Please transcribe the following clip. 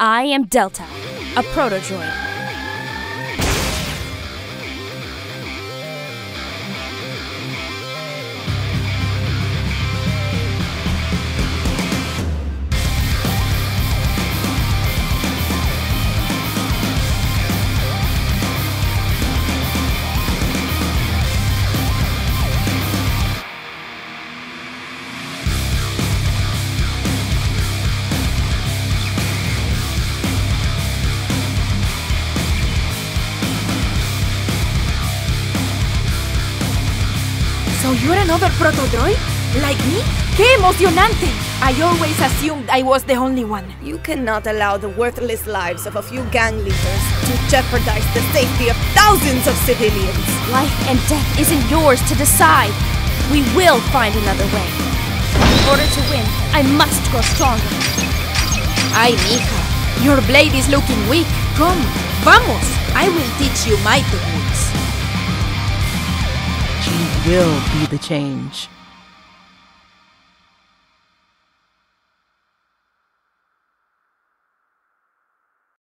I am Delta, a protodroid. So you're another protodroid? Like me? ¡Qué emocionante! I always assumed I was the only one. You cannot allow the worthless lives of a few gang leaders to jeopardize the safety of thousands of civilians. Life and death isn't yours to decide. We will find another way. In order to win, I must grow stronger. Ay, mija, your blade is looking weak. Come, vamos. I will teach you my techniques. Will be the change.